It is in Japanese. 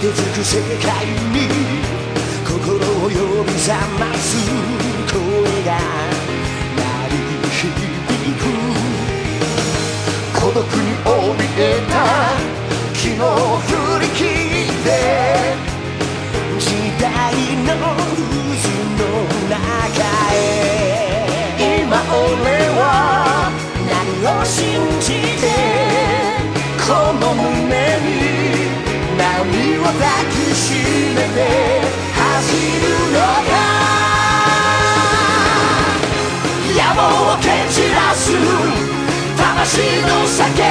世界に心を呼び覚ます声が鳴り響く孤独に怯えた昨日を抱きしめて走るのか。野望を蹴散らす。魂の叫び。